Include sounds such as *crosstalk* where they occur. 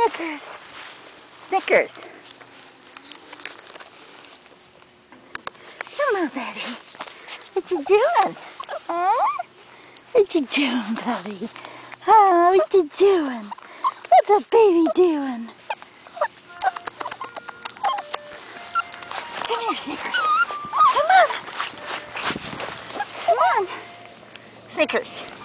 Snickers. *laughs* Snickers. Come on, buddy. What you doing? Huh? What you doing, buddy? Oh, what you doing? What's a baby doing? Come here, Snickers. Come on. Come on. Snickers.